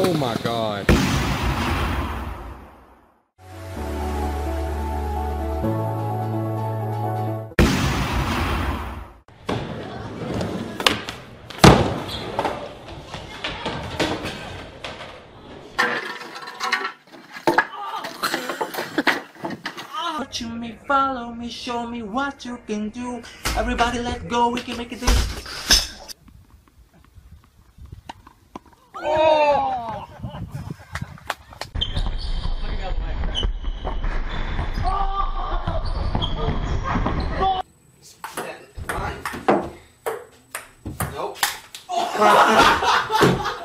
Oh my god. Watch me, follow me, show me what you can do. Everybody let go, we can make it this. Nope. ハハハハ!